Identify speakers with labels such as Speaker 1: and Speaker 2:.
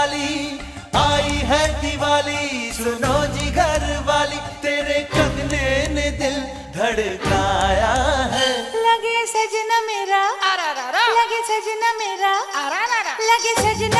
Speaker 1: आई है दिवाली सुनो जी घर वाली तेरे कंगने ने दिल धड़काया है।
Speaker 2: लगे सजना मेरा लगे सजना मेरा लगे सजना